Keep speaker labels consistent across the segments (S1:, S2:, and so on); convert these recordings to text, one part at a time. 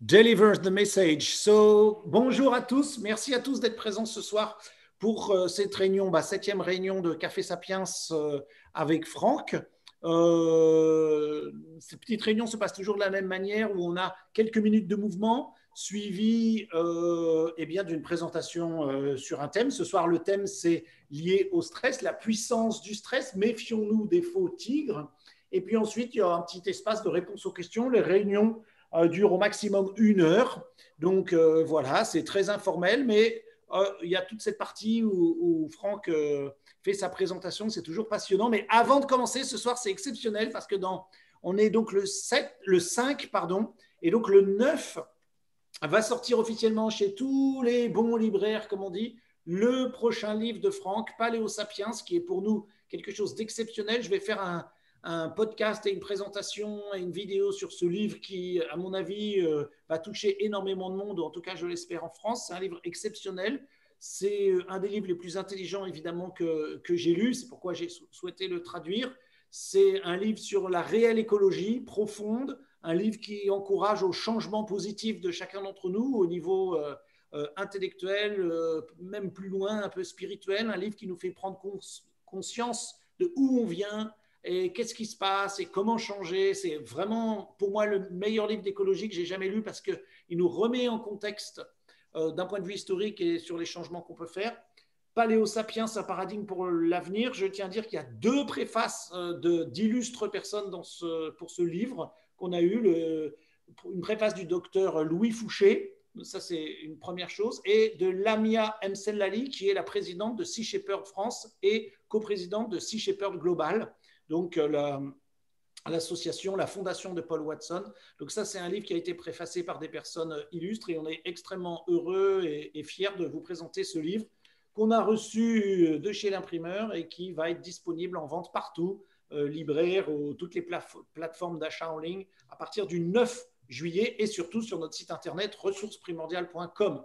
S1: delivers the message. So, bonjour à tous. Merci à tous d'être présents ce soir pour euh, cette réunion, bah, septième réunion de Café Sapiens euh, avec Franck. Euh, ces petites réunions se passent toujours de la même manière où on a quelques minutes de mouvement suivi eh d'une présentation sur un thème. Ce soir, le thème c'est lié au stress, la puissance du stress. Méfions-nous des faux tigres. Et puis ensuite, il y aura un petit espace de réponse aux questions. Les réunions dure au maximum une heure. Donc euh, voilà, c'est très informel, mais euh, il y a toute cette partie où, Franck fait sa présentation, c'est toujours passionnant. Mais avant de commencer, ce soir, c'est exceptionnel parce que dans, on est donc le, 7, le 5, pardon, et donc le 9 va sortir officiellement chez tous les bons libraires, comme on dit, le prochain livre de Franck, Paléo Sapiens, qui est pour nous quelque chose d'exceptionnel. Je vais faire un, un podcast et une présentation et une vidéo sur ce livre qui, à mon avis, euh, va toucher énormément de monde, en tout cas, je l'espère en France. C'est un livre exceptionnel. C'est euh, un des livres les plus intelligents, évidemment, que, que j'ai lu. C'est pourquoi j'ai souhaité le traduire. C'est un livre sur la réelle écologie profonde, un livre qui encourage au changement positif de chacun d'entre nous au niveau euh, intellectuel, même plus loin, un peu spirituel, un livre qui nous fait prendre conscience de où on vient, et qu'est-ce qui se passe et comment changer? C'est vraiment pour moi le meilleur livre d'écologie que j'ai jamais lu parce qu'il nous remet en contexte euh, d'un point de vue historique et sur les changements qu'on peut faire. Paléo Sapiens, un paradigme pour l'avenir. Je tiens à dire qu'il y a deux préfaces euh, d'illustres personnes dans ce, pour ce livre qu'on a eu. Une préface du docteur Louis Fouché, ça c'est une première chose, et de Lamia Msellali, qui est la présidente de Sea Shepherd France et coprésidente de Sea Shepherd Global donc euh, l'association, la fondation de Paul Watson. Donc ça, c'est un livre qui a été préfacé par des personnes illustres et on est extrêmement heureux et, fiers de vous présenter ce livre qu'on a reçu de chez l'imprimeur et qui va être disponible en vente partout, euh, libraire ou toutes les plateformes d'achat en ligne à partir du 9 juillet et surtout sur notre site internet ressourcesprimordiales.com.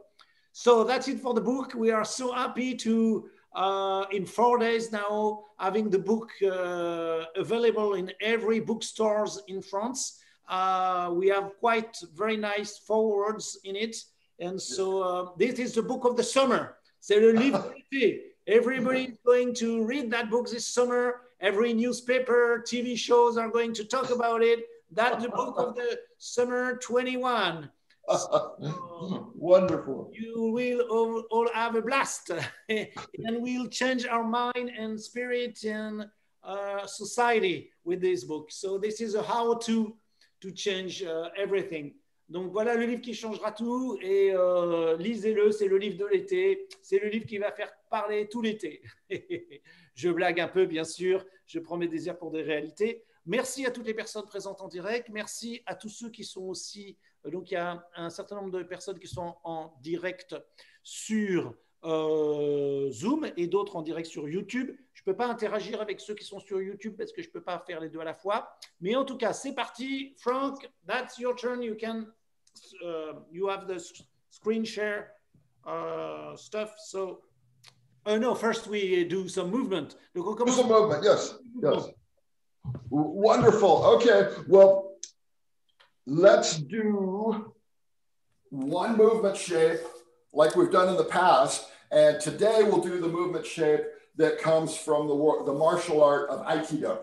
S1: So that's it for the book. We are so happy to uh, in four days now, having the book uh, available in every bookstores in France. Uh, we have quite very nice forwards in it. And so uh, this is the book of the summer. C'est le livre d'été. Everybody is going to read that book this summer. Every newspaper, TV shows are going to talk about it. That's the book of the summer 21.
S2: Wonderful.
S1: You will all, all, have a blast and we'll change our mind and spirit and uh, society with this book. So this is a how to to change uh, everything. Donc voilà le livre qui changera tout et euh, lisez-le, c'est le livre de l'été, c'est le livre qui va faire parler tout l'été. je blague un peu bien sûr, je prends mes désirs pour des réalités. Merci à toutes les personnes présentes en direct, merci à tous ceux qui sont aussi donc, il y a un certain nombre de personnes qui sont en direct sur euh, Zoom et d'autres en direct sur YouTube. Je ne peux pas interagir avec ceux qui sont sur YouTube parce que je ne peux pas faire les deux à la fois. Mais en tout cas, c'est parti. Frank, that's your turn. You can, uh, you have the screen share uh, stuff. So, uh, no, first we do some movement.
S2: Donc, on commence. Do some movement, yes, yes. Wonderful. Okay, well, let's do one movement shape like we've done in the past. And today we'll do the movement shape that comes from the, the martial art of Aikido.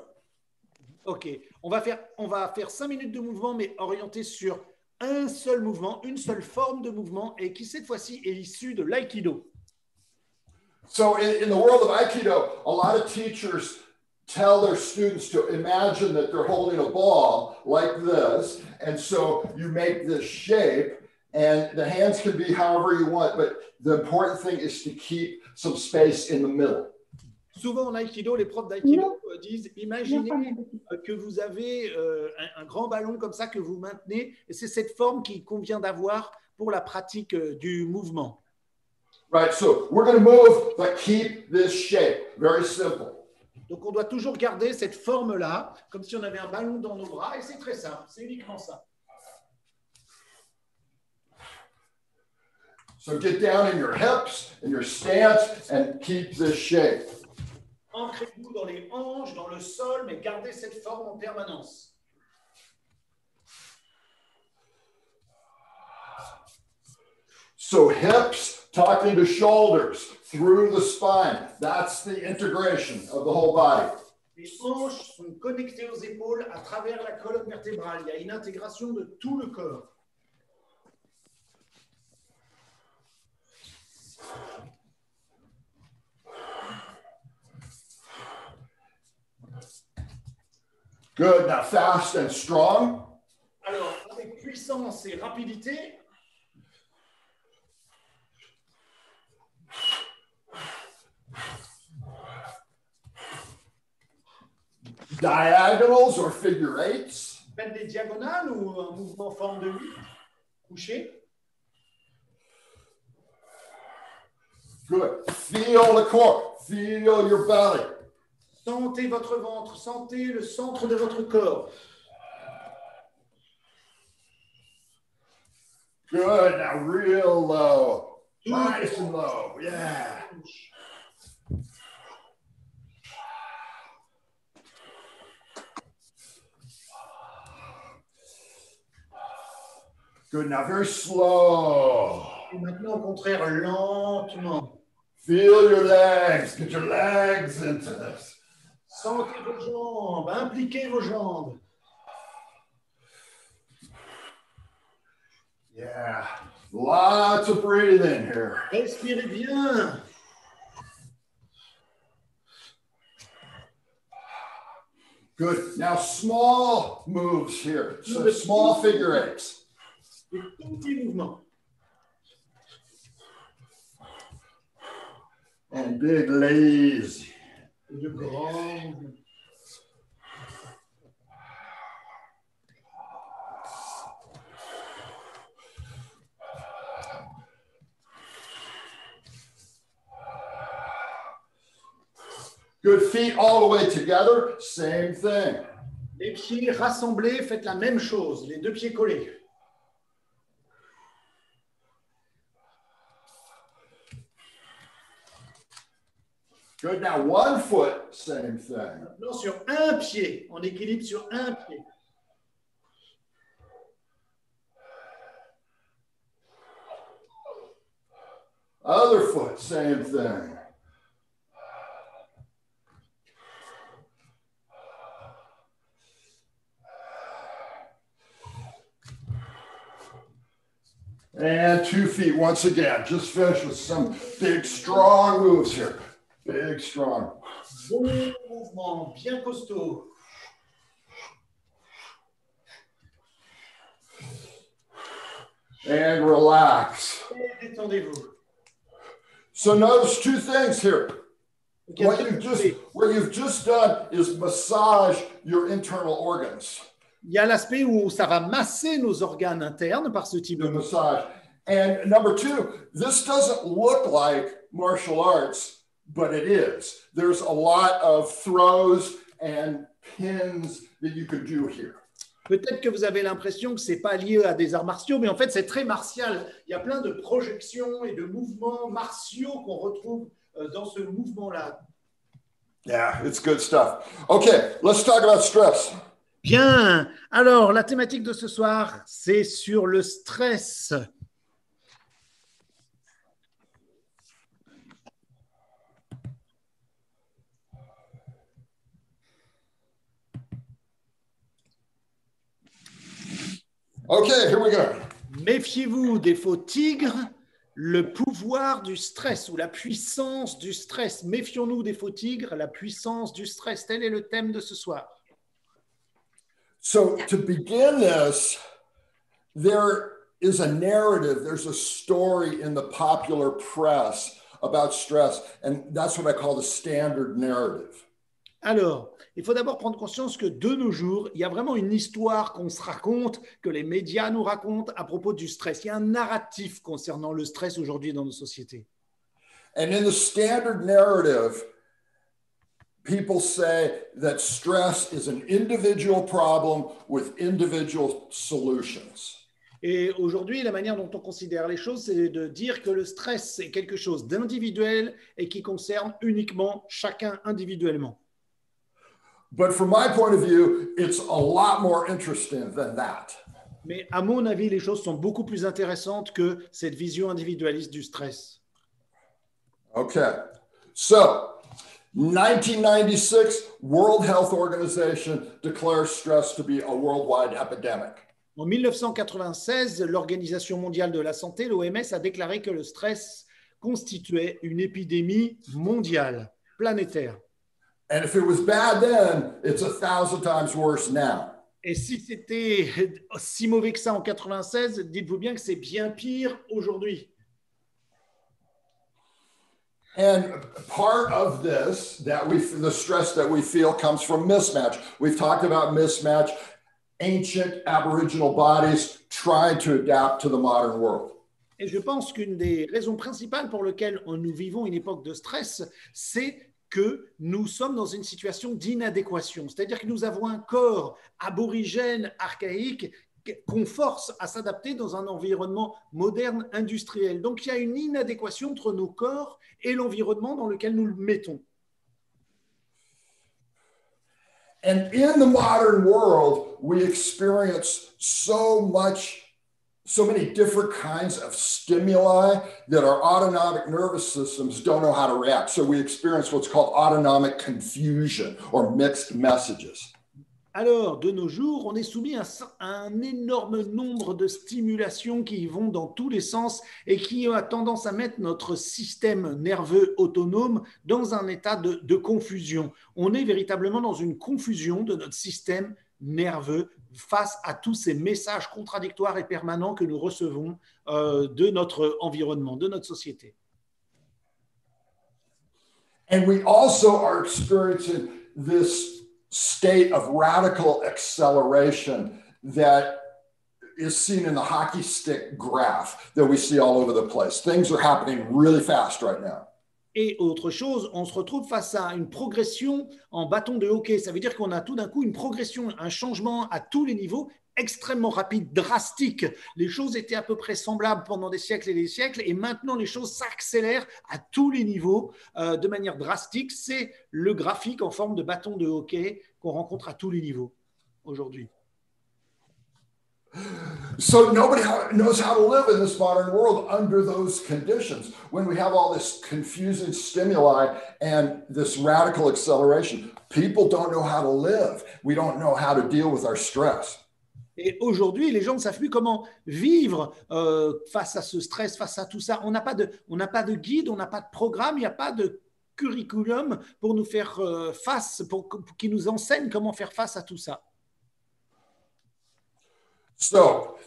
S1: Ok, on va, faire, on va faire cinq minutes de mouvement, mais orienté sur un seul mouvement, une seule forme de mouvement, et qui cette fois-ci est issu de l'Aikido.
S2: So in, in the world of Aikido, a lot of teachers tell their students to imagine that they're holding a ball like this. And so you make this shape, and the hands can be however you want, but the important thing is to keep some space in the middle.
S1: Souvent en Aikido, les profs d'Aikido euh, disent imaginez euh, que vous avez euh, un, un, grand ballon comme ça que vous maintenez, et c'est cette forme qui convient d'avoir pour la pratique euh, du mouvement.
S2: Right, so we're going to move, but keep this shape. Very simple.
S1: Donc on doit toujours garder cette forme-là, comme si on avait un ballon dans nos bras, et c'est très simple, c'est uniquement ça.
S2: So get down in your hips, in your stance, and keep this shape.
S1: Ancrez-vous dans les hanches, dans le sol, mais gardez cette forme en permanence.
S2: So hips talking to shoulders through the spine. That's the integration of the whole body.
S1: Les hanches sont connectées aux épaules à travers la colonne vertébrale. Il y a une intégration de tout le corps.
S2: Good. Now fast and strong.
S1: Alors, avec puissance et rapidité,
S2: Diagonals or figure eights.
S1: faites des diagonales ou un mouvement en forme de 8, couché.
S2: Good. Feel the core. Feel your belly.
S1: Sentez votre ventre, sentez le centre de votre corps.
S2: Good. Now real low. Nice and low. Yeah. Good. Now very slow.
S1: Et maintenant, au contraire, lentement.
S2: Feel your legs. Get your legs into this.
S1: Sentez vos jambes, impliquez vos jambes.
S2: Yeah. Lots of breathing here.
S1: Respirez bien.
S2: Good. Now small moves here. So small figure eights.
S1: Des tout petits mouvements.
S2: And big lazy.
S1: Et de grands.
S2: Good feet all the way together. Same thing.
S1: Les pieds rassemblés, faites la même chose, les deux pieds collés.
S2: Good. Now one foot. Same thing.
S1: Maintenant, sur un pied, en équilibre sur un pied.
S2: Other foot. Same thing. And two feet once again. Just finish with some big, strong moves here. Big, strong.
S1: Bon mouvement, bien costaud.
S2: And relax.
S1: Détendez-vous.
S2: So notice two things here.
S1: Donc, il y a
S2: What you've just what you've just done is massage your internal organs.
S1: Il y a l'aspect où ça va masser nos organes internes par ce type de
S2: massage. And number two, this doesn't look like martial arts, but it is. There's a lot of throws and pins that you can do here.
S1: Peut-être que vous avez l'impression que c'est pas lié à des arts martiaux, mais en fait c'est très martial. Il y a plein de projections et de mouvements martiaux qu'on retrouve euh, dans ce mouvement-là.
S2: Yeah, it's good stuff. Okay, let's talk about stress.
S1: Bien. Alors la thématique de ce soir, c'est sur le stress.
S2: Okay, here we go.
S1: Méfiez-vous des faux tigres, le pouvoir du stress ou la puissance du stress. Méfions-nous des faux tigres, la puissance du stress. Tel est le thème de ce soir.
S2: So, to begin this, there is a narrative, there's a story in the popular press about stress, and that's what I call the standard narrative.
S1: Alors, il faut d'abord prendre conscience que de nos jours, il y a vraiment une histoire qu'on se raconte, que les médias nous racontent à propos du stress. Il y a un narratif concernant le stress aujourd'hui dans nos sociétés.
S2: And in the standard narrative, people say that stress is an individual problem with individual solutions.
S1: Et aujourd'hui, la manière dont on considère les choses, c'est de dire que le stress, c'est quelque chose d'individuel et qui concerne uniquement chacun individuellement.
S2: But from my point of view, it's a lot more interesting than that.
S1: Mais à mon avis, les choses sont beaucoup plus intéressantes que cette vision individualiste du stress.
S2: Okay. So, 1996, World Health Organization declares stress to be a worldwide epidemic.
S1: En 1996, l'Organisation mondiale de la santé, l'OMS, a déclaré que le stress constituait une épidémie mondiale, planétaire.
S2: And if it was bad then, it's a thousand times worse now.
S1: Et si c'était si mauvais que ça en 96, dites-vous bien que c'est bien pire aujourd'hui.
S2: And part of this that we the stress that we feel comes from mismatch. We've talked about mismatch, ancient aboriginal bodies trying to adapt to the modern world.
S1: Et je pense qu'une des raisons principales pour lesquelles nous vivons une époque de stress, c'est que nous sommes dans une situation d'inadéquation. C'est-à-dire que nous avons un corps aborigène, archaïque, qu'on force à s'adapter dans un environnement moderne, industriel. Donc il y a une inadéquation entre nos corps et l'environnement dans lequel nous le mettons.
S2: And in the modern world, we experience so much, so many different kinds of stimuli that our autonomic nervous systems don't know how to react. So we experience what's called autonomic confusion or mixed messages.
S1: Alors, de nos jours, on est soumis à un énorme nombre de stimulations qui vont dans tous les sens et qui ont tendance à mettre notre système nerveux autonome dans un état de, confusion. On est véritablement dans une confusion de notre système nerveux face à tous ces messages contradictoires et permanents que nous recevons euh, de notre environnement, de notre société.
S2: And we also are experiencing this state of radical acceleration that is seen in the hockey stick graph that we see all over the place. Things are happening really fast right now.
S1: Et autre chose, on se retrouve face à une progression en bâton de hockey. Ça veut dire qu'on a tout d'un coup une progression, un changement à tous les niveaux extrêmement rapide, drastique. Les choses étaient à peu près semblables pendant des siècles et des siècles, et maintenant les choses s'accélèrent à tous les niveaux euh, de manière drastique. C'est le graphique en forme de bâton de hockey qu'on rencontre à tous les niveaux aujourd'hui.
S2: So nobody knows how to live in this modern world under those conditions. When we have all this confusing stimuli and this radical acceleration, people don't know how to live. We don't know how to deal with our stress.
S1: Et aujourd'hui, les gens ne savent plus comment vivre euh, face à ce stress, face à tout ça. On n'a pas de, on pas de guide, on n'a pas de programme, il n'y a pas de curriculum pour nous faire euh, face, pour, pour, qui nous enseigne comment faire face à tout ça.
S2: So,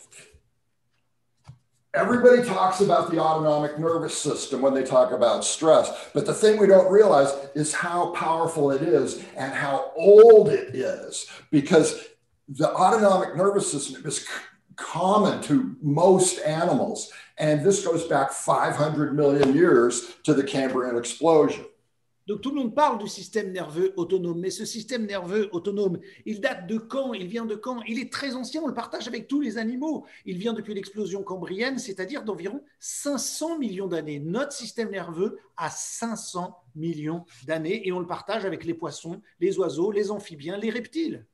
S2: everybody talks about the autonomic nervous system when they talk about stress, but the thing we don't realize is how powerful it is and how old it is because the autonomic nervous system is common to most animals. And this goes back 500 million years to the Cambrian explosion.
S1: Tout le monde parle du système nerveux autonome, mais ce système nerveux autonome, il date de quand? Il vient de quand? Il est très ancien, on le partage avec tous les animaux. Il vient depuis l'explosion cambrienne, c'est-à-dire d'environ 500 millions d'années. Notre système nerveux a 500 millions d'années et on le partage avec les poissons, les oiseaux, les amphibiens, les reptiles.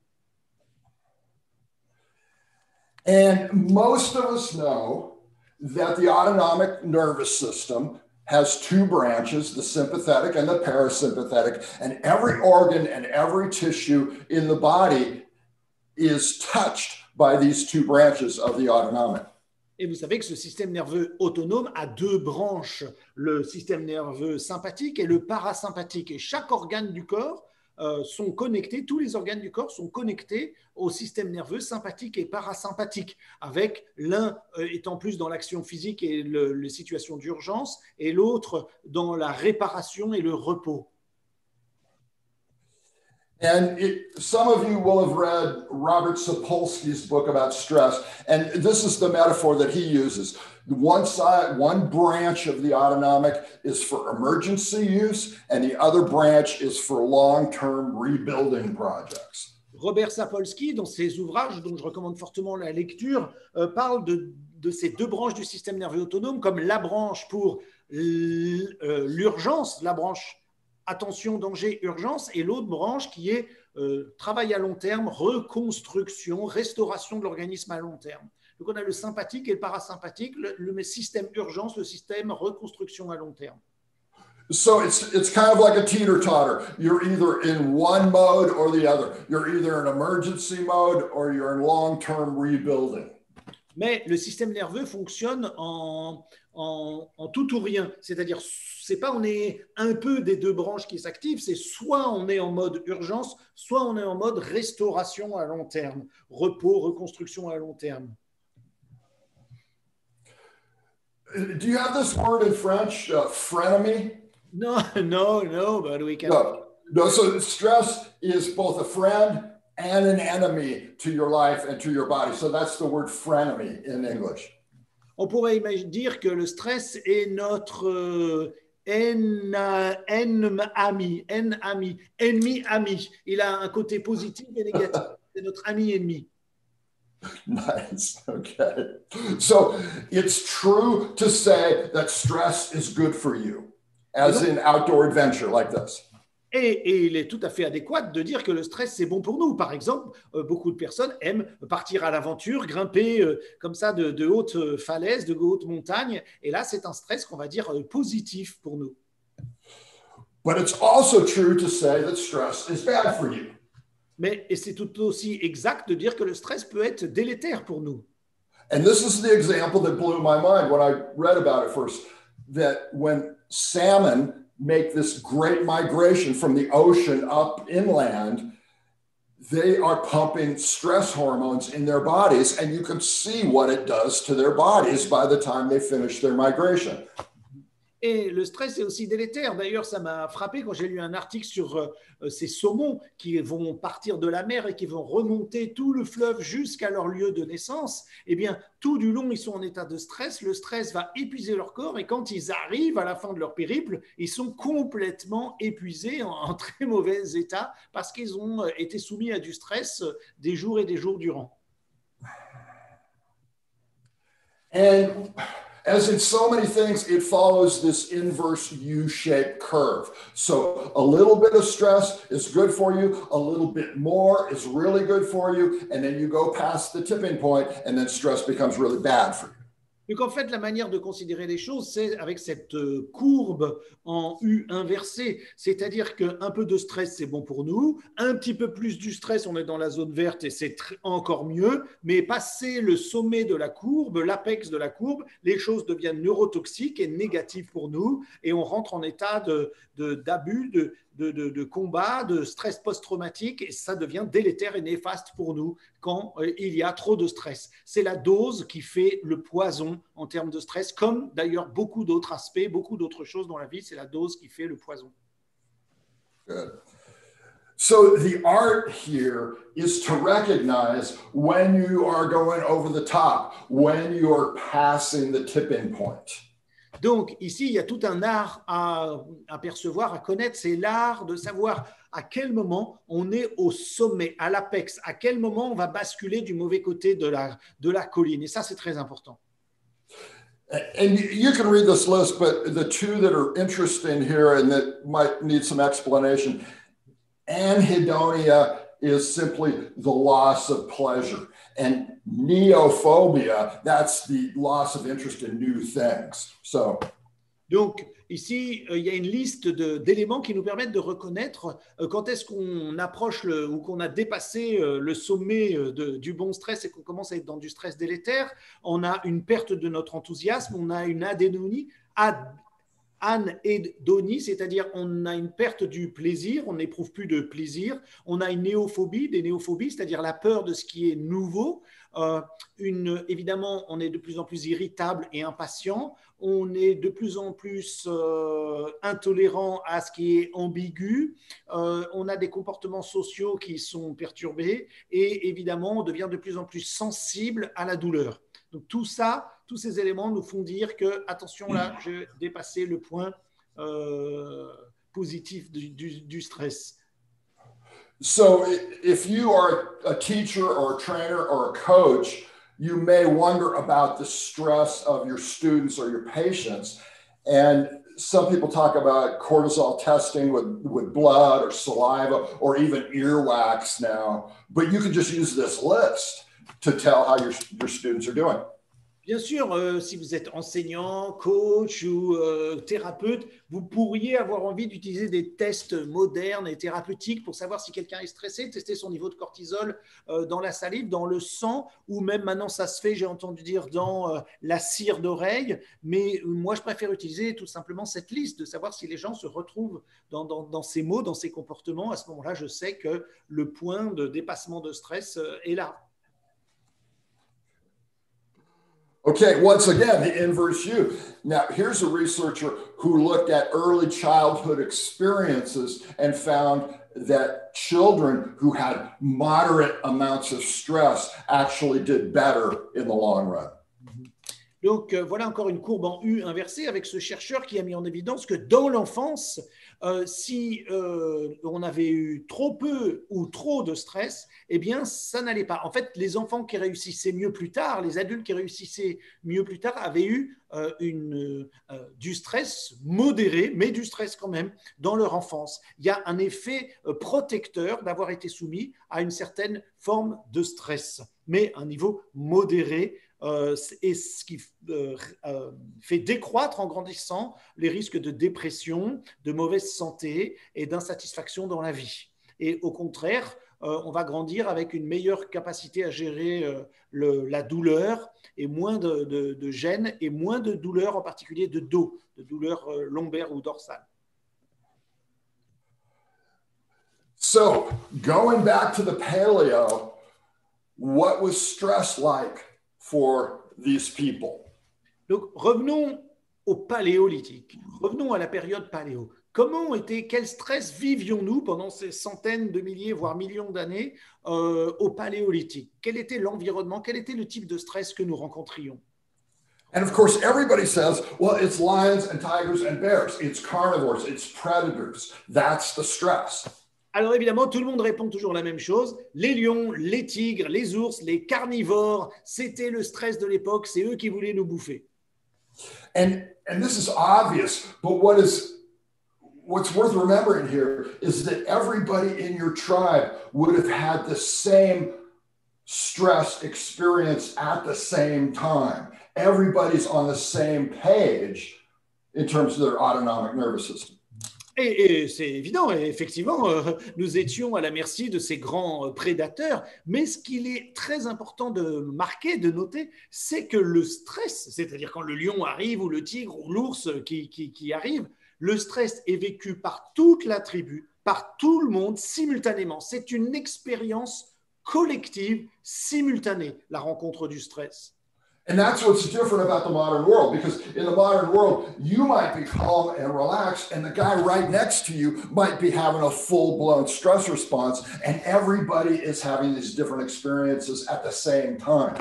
S2: And most of us know that the autonomic nervous system has two branches, the sympathetic and the parasympathetic, and every organ and every tissue in the body is touched by these two branches of the autonomic.
S1: Et vous savez que ce système nerveux autonome a deux branches, le système nerveux sympathique et le parasympathique. Et chaque organe du corps sont connectés, tous les organes du corps sont connectés au système nerveux sympathique et parasympathique, avec l'un euh, étant plus dans l'action physique et les situations d'urgence, et l'autre dans la réparation et le repos.
S2: And it, some of you will have read Robert Sapolsky's book about stress, and this is the metaphor that he uses. One side, one branch of the autonomic is for emergency use, and the other branch is for long-term rebuilding projects.
S1: Robert Sapolsky, dans ses ouvrages, dont je recommande fortement la lecture, euh, parle de, de, ces deux branches du système nerveux autonome comme la branche pour euh, l'urgence, la branche attention, danger, urgence, et l'autre branche qui est euh, travail à long terme, reconstruction, restauration de l'organisme à long terme. Donc on a le sympathique et le parasympathique, le, le système urgence, le système reconstruction à long terme.
S2: So it's it's kind of like a teeter totter. You're either in one mode or the other. You're either in emergency mode or you're in long term rebuilding.
S1: Mais le système nerveux fonctionne en, en, en tout ou rien. C'est-à-dire, c'est pas on est un peu des deux branches qui s'activent, c'est soit on est en mode urgence, soit on est en mode restauration à long terme, repos, reconstruction à long terme.
S2: Do you have this word in French, uh, frenemy?
S1: No, no, no, but we can.
S2: No, no. So stress is both a friend and an enemy to your life and to your body. So that's the word frenemy in English.
S1: On pourrait imaginer dire que le stress est notre euh, en, en euh, ami, en ami, ennemi ami. Il a un côté positif et négatif. C'est notre ami ennemi.
S2: Nice. Okay. So it's true to say that stress is good for you, as in outdoor adventure like this.
S1: Et, et, il est tout à fait adéquat de dire que le stress, c'est bon pour nous. Par exemple, euh, beaucoup de personnes aiment partir à l'aventure, grimper euh, comme ça de, de hautes euh, falaises, de hautes montagnes. Et là, c'est un stress qu'on va dire positif pour nous.
S2: But it's also true to say that stress is bad for you.
S1: Mais c'est tout aussi exact de dire que le stress peut être délétère pour nous.
S2: And this is the example that blew my mind when I read about it first that when salmon make this great migration from the ocean up inland, they are pumping stress hormones in their bodies, and you can see what it does to their bodies by the time they finish their migration.
S1: Et le stress est aussi délétère. D'ailleurs, ça m'a frappé quand j'ai lu un article sur euh, ces saumons qui vont partir de la mer et qui vont remonter tout le fleuve jusqu'à leur lieu de naissance. Eh bien, tout du long, ils sont en état de stress. Le stress va épuiser leur corps et quand ils arrivent à la fin de leur périple, ils sont complètement épuisés, en, très mauvais état, parce qu'ils ont euh, été soumis à du stress euh, des jours et des jours durant.
S2: And as in so many things, it follows this inverse U shaped curve. So a little bit of stress is good for you, a little bit more is really good for you, and then you go past the tipping point, and then stress becomes really bad for you.
S1: Donc en fait, la manière de considérer les choses, c'est avec cette euh, courbe en U inversée, c'est-à-dire qu'un peu de stress, c'est bon pour nous, un petit peu plus du stress, on est dans la zone verte et c'est encore mieux, mais passer le sommet de la courbe, l'apex de la courbe, les choses deviennent neurotoxiques et négatives pour nous. Et on rentre en état d'abus, de, de, combat, de stress post-traumatique, et ça devient délétère et néfaste pour nous quand euh, il y a trop de stress. C'est la dose qui fait le poison en termes de stress, comme d'ailleurs beaucoup d'autres aspects, beaucoup d'autres choses dans la vie, c'est la dose qui fait le poison.
S2: Good. So the art here is to recognize when you are going over the top, when you are passing the tipping point.
S1: Donc ici, il y a tout un art à, à percevoir, à connaître. C'est l'art de savoir à quel moment on est au sommet, à l'apex, à quel moment on va basculer du mauvais côté de la, colline. Et ça, c'est très important.
S2: And you can read this list, but the two that are interesting here and that might need some explanation anhedonia is simply the loss of pleasure. And neophobia, that's the loss of interest in new things. So,
S1: Donc, ici, euh, il y a une liste d'éléments qui nous permettent de reconnaître euh, quand est-ce qu'on approche ou qu'on a dépassé euh, le sommet du bon stress et qu'on commence à être dans du stress délétère. On a une perte de notre enthousiasme, on a une adénonie, ad- anédonie, c'est-à-dire on a une perte du plaisir, on n'éprouve plus de plaisir. On a une néophobie, des néophobies, c'est-à-dire la peur de ce qui est nouveau. Euh, évidemment, on est de plus en plus irritable et impatient. On est de plus en plus euh, intolérant à ce qui est ambigu. Euh, on a des comportements sociaux qui sont perturbés. Et évidemment, on devient de plus en plus sensible à la douleur. Donc tout ça, tous ces éléments nous font dire que, attention, là, mm. j'ai dépassé le point euh, positif du, du- du stress.
S2: so if you are a teacher or a trainer or a coach, you may wonder about the stress of your students or your patients. And some people talk about cortisol testing with, with blood or saliva or even earwax now, but you can just use this list to tell how your, your students are doing.
S1: Bien sûr, euh, si vous êtes enseignant, coach ou euh, thérapeute, vous pourriez avoir envie d'utiliser des tests modernes et thérapeutiques pour savoir si quelqu'un est stressé, tester son niveau de cortisol euh, dans la salive, dans le sang, ou même maintenant ça se fait, j'ai entendu dire, dans la cire d'oreille. Mais moi, je préfère utiliser tout simplement cette liste, de savoir si les gens se retrouvent dans, dans ces mots, dans ces comportements. À ce moment-là, je sais que le point de dépassement de stress est là.
S2: Okay, once again, the inverse U. Now, here's a researcher who looked at early childhood experiences and found that children who had moderate amounts of stress actually did better in the long run.
S1: Donc euh, voilà encore une courbe en U inversée avec ce chercheur qui a mis en évidence que dans l'enfance, euh, si euh, on avait eu trop peu ou trop de stress, eh bien, ça n'allait pas. En fait, les enfants qui réussissaient mieux plus tard, les adultes qui réussissaient mieux plus tard, avaient eu euh, du stress modéré, mais du stress quand même, dans leur enfance. Il y a un effet protecteur d'avoir été soumis à une certaine forme de stress, mais un niveau modéré et ce qui euh, euh, fait décroître en grandissant les risques de dépression, de mauvaise santé et d'insatisfaction dans la vie. Et au contraire, on va grandir avec une meilleure capacité à gérer la douleur et moins de, de, et moins de douleur, en particulier de dos, de douleur lombaire ou dorsale.
S2: So, going back to the paleo, what was stress like? For these people.
S1: Donc revenons au paléolithique, revenons à la période paléo. Comment était, quel stress vivions-nous pendant ces centaines de milliers, voire millions d'années euh, au paléolithique? Quel était l'environnement? Quel était le type de stress que nous rencontrions?
S2: And of course, everybody says, well, it's lions and tigers and bears. It's carnivores, it's predators. That's the stress.
S1: Alors évidemment, tout le monde répond toujours la même chose. Les lions, les tigres, les ours, les carnivores, c'était le stress de l'époque, c'est eux qui voulaient nous bouffer.
S2: And, and this is obvious, but what is what's worth remembering here is that everybody in your tribe would have had the same stress experience at the same time. Everybody's on the same page in terms of their autonomic nervous system.
S1: Et, c'est évident, effectivement, euh, nous étions à la merci de ces grands euh, prédateurs, mais ce qu'il est très important de marquer, de noter, c'est que le stress, c'est-à-dire quand le lion arrive ou le tigre ou l'ours qui arrive, le stress est vécu par toute la tribu, par tout le monde simultanément. C'est une expérience collective simultanée, la rencontre du stress.
S2: And that's what's different about the modern world because in the modern world, you might be calm and relaxed, and the guy right next to you might be having a full blown stress response, and everybody is having these different experiences at the same time.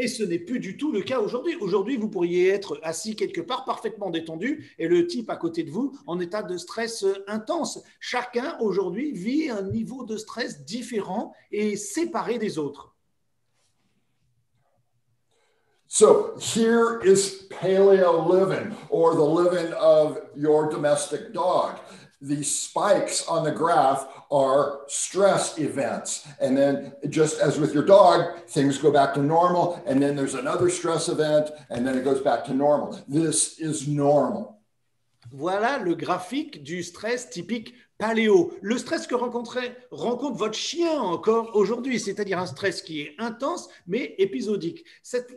S1: Et ce n'est plus du tout le cas aujourd'hui. Aujourd'hui, vous pourriez être assis quelque part parfaitement détendu et le type à côté de vous en état de stress intense. Chacun aujourd'hui vit un niveau de stress différent et séparé des autres.
S2: So here is paleo living or the living of your domestic dog. The spikes on the graph are stress events. And then, just as with your dog, things go back to normal. And then there's another stress event, and then it goes back to normal. This is normal.
S1: Voilà le graphique du stress typique paléo, le stress que rencontre votre chien encore aujourd'hui, c'est-à-dire un stress qui est intense mais épisodique.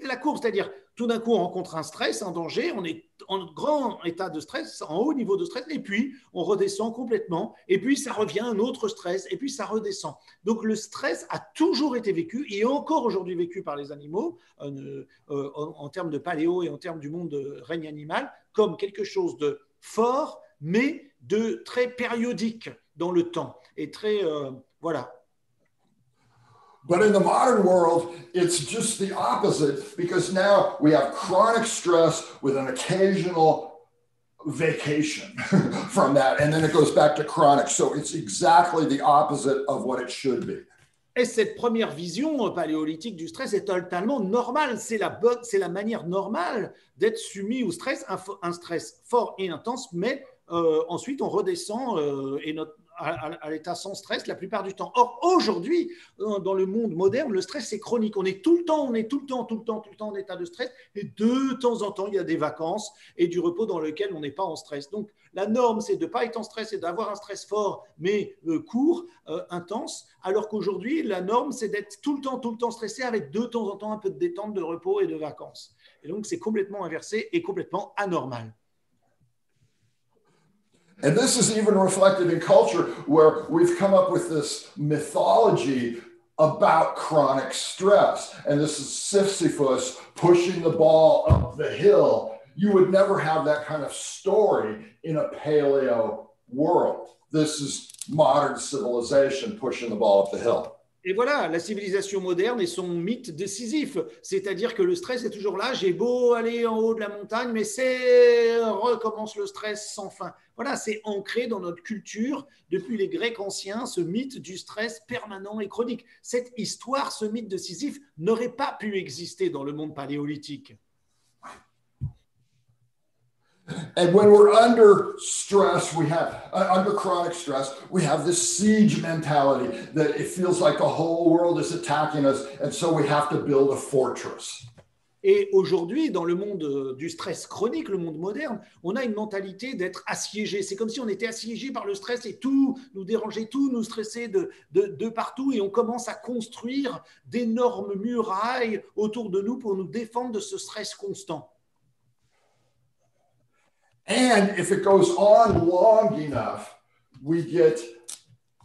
S1: La courbe, c'est-à-dire tout d'un coup on rencontre un stress, un danger, on est en grand état de stress, en haut niveau de stress, et puis on redescend complètement, et puis ça revient un autre stress, et puis ça redescend. Donc le stress a toujours été vécu et encore aujourd'hui vécu par les animaux euh, euh, en, en termes de paléo et en termes du monde de règne animal comme quelque chose de fort, mais de très périodique dans le temps et très euh, voilà.
S2: But in the modern world, it's just the opposite because now we have chronic stress with an occasional vacation from that. And then it goes back to chronic. So it's exactly the opposite of what it should be.
S1: Et cette première vision paléolithique du stress est totalement normale. C'est la, c'est la manière normale d'être soumis au stress, un, un stress fort et intense, mais euh, ensuite, on redescend euh, et à, l'état sans stress la plupart du temps. Or, aujourd'hui, dans le monde moderne, le stress, c'est chronique. On est tout le temps, on est tout le temps, tout le temps, tout le temps en état de stress. Et de temps en temps, il y a des vacances et du repos dans lequel on n'est pas en stress. Donc, la norme, c'est de ne pas être en stress et d'avoir un stress fort, mais euh, court, intense. Alors qu'aujourd'hui, la norme, c'est d'être tout le temps, tout le temps stressé avec de temps en temps un peu de détente, de repos et de vacances. Et donc, c'est complètement inversé et complètement anormal.
S2: And this is even reflected in culture where we've come up with this mythology about chronic stress. And this is Sisyphus pushing the ball up the hill. You would never have that kind of story in a paleo world. This is modern civilization pushing the ball up the hill.
S1: Et voilà, la civilisation moderne et son mythe décisif. C'est-à-dire que le stress est toujours là. J'ai beau aller en haut de la montagne, mais c'est recommence le stress sans fin. Voilà, c'est ancré dans notre culture depuis les Grecs anciens, ce mythe du stress permanent et chronique. Cette histoire, ce mythe Sisyphe n'aurait pas pu exister dans le monde paléolithique.
S2: And when we're under stress, we have uh, under chronic stress, we have this siege mentality that it feels like the whole world is attacking us. And so we have to build a fortress.
S1: Et aujourd'hui, dans le monde euh, du stress chronique, le monde moderne, on a une mentalité d'être assiégé. C'est comme si on était assiégé par le stress et tout nous dérangeait, tout nous stressait de, de, de partout. Et on commence à construire d'énormes murailles autour de nous pour nous défendre de ce stress constant.
S2: And if it goes on long enough, we get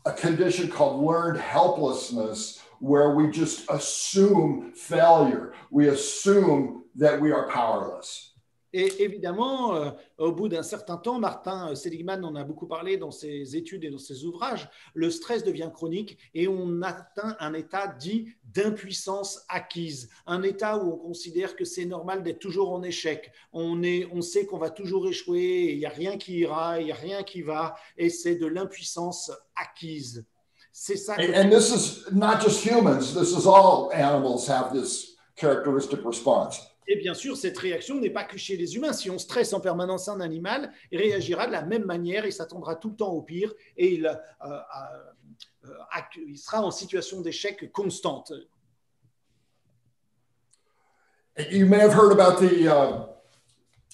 S2: a condition called learned helplessness, where we just assume failure. We assume that we are powerless.
S1: Et évidemment, euh, au bout d'un certain temps, Martin Seligman en a beaucoup parlé dans ses études et dans ses ouvrages, le stress devient chronique et on atteint un état dit d'impuissance acquise, un état où on considère que c'est normal d'être toujours en échec. On, est, on sait qu'on va toujours échouer, il n'y a rien qui ira, il n'y a rien qui va, et c'est de l'impuissance acquise. C'est ça.
S2: Que... And, and this is not just humans, this is all animals have this characteristic response.
S1: Et bien sûr, cette réaction n'est pas que chez les humains. Si on stresse en permanence un animal, il réagira de la même manière, il s'attendra tout le temps au pire et il, euh, euh, il sera en situation d'échec constante.
S2: You may have heard about the, uh,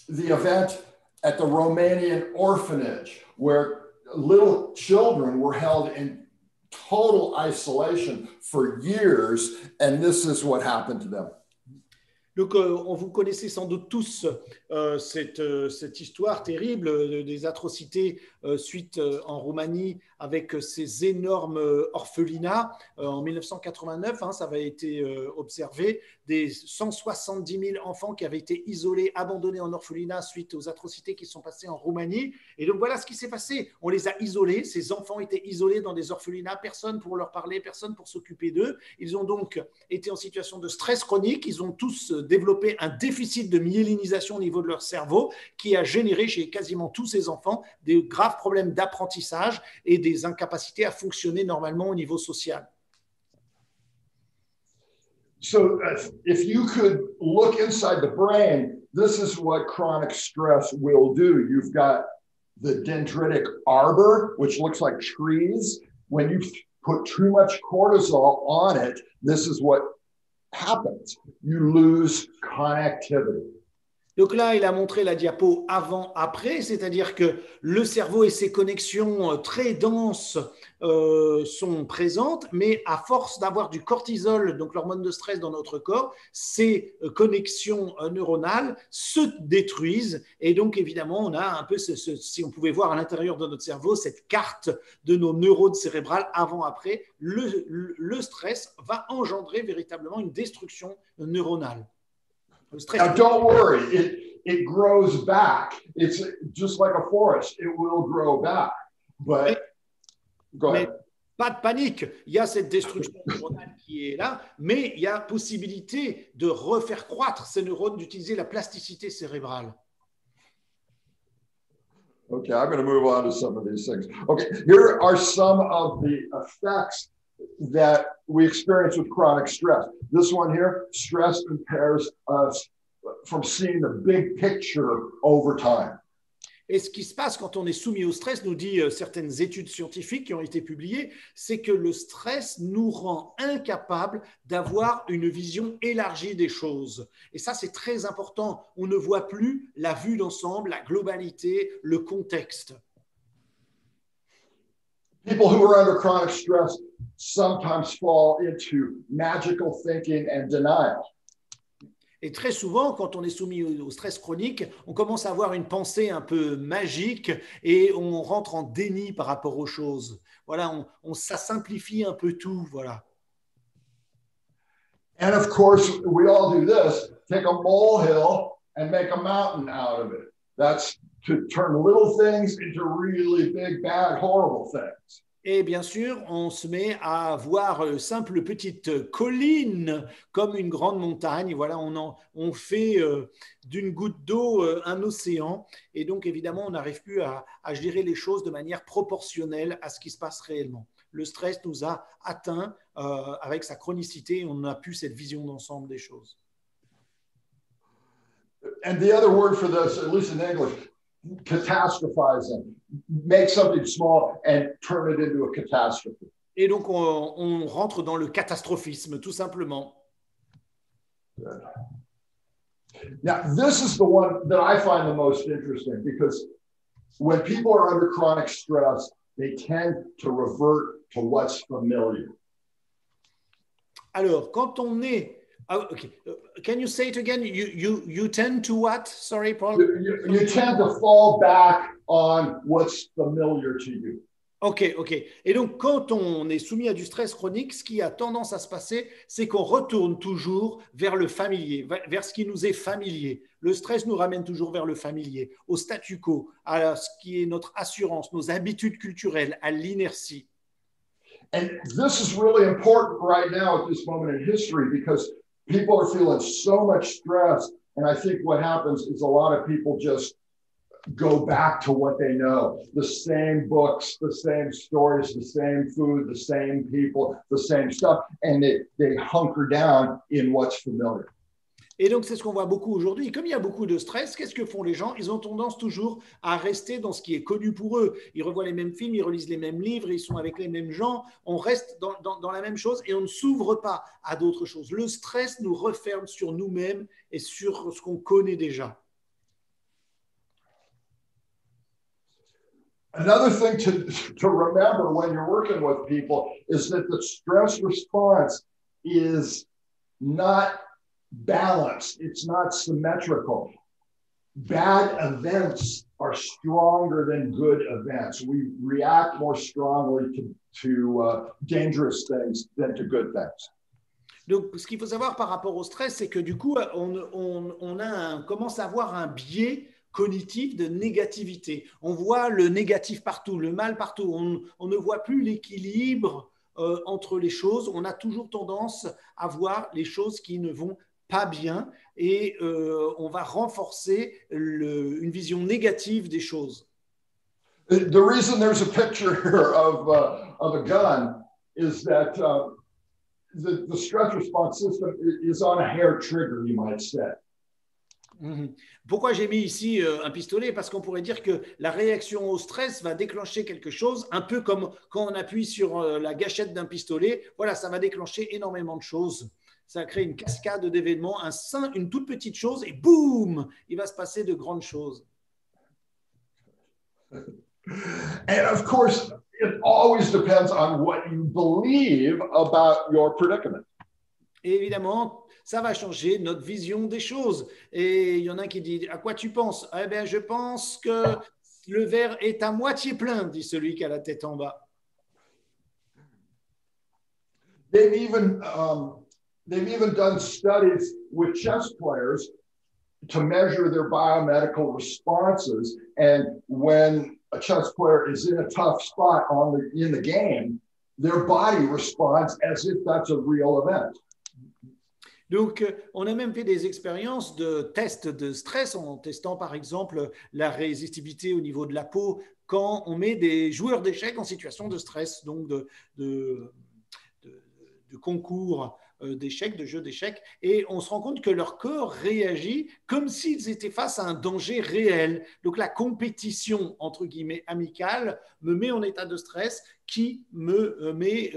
S2: the event at the Romanian orphanage where little children were held in total isolation for years, and this is what happened to them.
S1: Euh, vous connaissez sans doute tous euh, cette, euh, cette, histoire terrible des atrocités suite en Roumanie avec ces énormes orphelinats. en 1989, hein, ça avait été observé, des 170 000 enfants qui avaient été isolés, abandonnés en orphelinat suite aux atrocités qui sont passées en Roumanie. Et donc, voilà ce qui s'est passé. On les a isolés. Ces enfants étaient isolés dans des orphelinats, personne pour leur parler, personne pour s'occuper d'eux. Ils ont donc été en situation de stress chronique. Ils ont tous développer un déficit de myélinisation au niveau de leur cerveau qui a généré chez quasiment tous ces enfants des graves problèmes d'apprentissage et des incapacités à fonctionner normalement au niveau social.
S2: So, uh, if you could look inside the brain, this is what chronic stress will do. You've got the dendritic arbor, which looks like trees. When you put too much cortisol on it, this is what happens. You lose connectivity.
S1: Donc là, il a montré la diapo avant-après, c'est-à-dire que le cerveau et ses connexions euh, très denses euh, sont présentes, mais à force d'avoir du cortisol, donc l'hormone de stress dans notre corps, ces euh, connexions neuronales se détruisent. Et donc, évidemment, on a un peu, si on pouvait voir à l'intérieur de notre cerveau, cette carte de nos neurones cérébrales avant-après, le stress va engendrer véritablement une destruction neuronale.
S2: Now, don't worry, it, it grows back. It's just like a forest, it will grow back. But go ahead.
S1: Pas de panique, il y a cette destruction qui est là, mais il y a possibilité de refaire croître ces neurones, d'utiliser la plasticité cérébrale.
S2: Okay, I'm going to move on to some of these things. Okay, here are some of the effects that we experience with chronic stress. This one here, stress impairs us from seeing the big picture over time.
S1: Et ce qui se passe quand on est soumis au stress, nous dit euh, certaines études scientifiques qui ont été publiées, c'est que le stress nous rend incapables d'avoir une vision élargie des choses. Et ça, c'est très important. On ne voit plus la vue d'ensemble, la globalité, le contexte.
S2: People who are under chronic stress sometimes fall into magical thinking and denial.
S1: Et très souvent, quand on est soumis au stress chronique, on commence à avoir une pensée un peu magique et on rentre en déni par rapport aux choses. Voilà, on, on ça simplifie un peu tout. Voilà.
S2: And of course, we all do this take a molehill and make a mountain out of it. That's to turn little things into really big, bad, horrible things.
S1: Et bien sûr, on se met à voir euh, simple petite colline comme une grande montagne. Voilà, on, fait euh, d'une goutte d'eau euh, un océan. Et donc, évidemment, on n'arrive plus à, gérer les choses de manière proportionnelle à ce qui se passe réellement. Le stress nous a atteint euh, avec sa chronicité on n'a plus cette vision d'ensemble des choses.
S2: And the other word for this, at least in English, catastrophizing, make something small and turn it into a catastrophe.
S1: Et donc, on, on rentre dans le catastrophisme, tout simplement.
S2: Now, this is the one that I find the most interesting because when people are under chronic stress, they tend to revert to what's familiar.
S1: Alors, quand on est Oh, okay. Can you say it again? You you you tend to what? Sorry, Paul.
S2: You, you, you tend to fall back on what's familiar to you.
S1: Ok, ok. Et donc, quand on est soumis à du stress chronique, ce qui a tendance à se passer, c'est qu'on retourne toujours vers le familier, vers ce qui nous est familier. Le stress nous ramène toujours vers le familier, au statu quo, à ce qui est notre assurance, nos habitudes culturelles, à l'inertie.
S2: And this is really important right now at this moment in history because people are feeling so much stress. And I think what happens is a lot of people just go back to what they know the same books, the same stories, the same food, the same people, the same stuff. And they, they hunker down in what's familiar.
S1: Et donc, c'est ce qu'on voit beaucoup aujourd'hui. Comme il y a beaucoup de stress, qu'est-ce que font les gens? Ils ont tendance toujours à rester dans ce qui est connu pour eux. Ils revoient les mêmes films, ils relisent les mêmes livres, ils sont avec les mêmes gens. On reste dans, la même chose et on ne s'ouvre pas à d'autres choses. Le stress nous referme sur nous-mêmes et sur ce qu'on connaît déjà.
S2: Another thing to, to remember when you're working with people is that the stress response is not balanced, it's not symmetrical. Bad events are stronger than good events. We react more strongly to, uh, dangerous things than to good things.
S1: Donc, ce qu'il faut savoir par rapport au stress, c'est que du coup, on, on, commence à avoir un biais cognitif de négativité. On voit le négatif partout, le mal partout. On, ne voit plus l'équilibre euh, entre les choses. On a toujours tendance à voir les choses qui ne vont pas bien et euh, on va renforcer le, une vision négative des choses.
S2: The reason there's a picture of, uh, of a gun is that uh, the, the stress response system is on a hair trigger, you might say.
S1: Mhm. Pourquoi j'ai mis ici euh, un pistolet? Parce qu'on pourrait dire que la réaction au stress va déclencher quelque chose, un peu comme quand on appuie sur euh, la gâchette d'un pistolet. Voilà, ça va déclencher énormément de choses ça crée une cascade d'événements, un sein, une toute petite chose, et boum, il va se passer de grandes choses.
S2: And of course, it always depends on what you believe about your predicament.
S1: Et évidemment, ça va changer notre vision des choses. Et il y en a qui dit À quoi tu penses? Eh bien, je pense que le verre est à moitié plein, dit celui qui a la tête en bas.
S2: They've even um, They've even done studies with chess players to measure their biomedical responses. And when a chess player is in a tough spot on the in the game, their body responds as if that's a real event.
S1: Donc, on a même fait des expériences de tests de stress en testant par exemple la résistivité au niveau de la peau quand on met des joueurs d'échecs en situation de stress, donc de concours d'échecs, de jeux d'échecs, et on se rend compte que leur corps réagit comme s'ils étaient face à un danger réel. Donc la compétition, entre guillemets, amicale, me met en état de stress qui me met